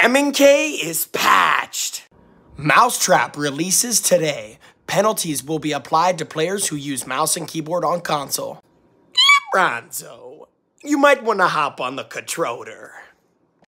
M&K is patched. Mousetrap releases today. Penalties will be applied to players who use mouse and keyboard on console. Bronzo, you might want to hop on the controller.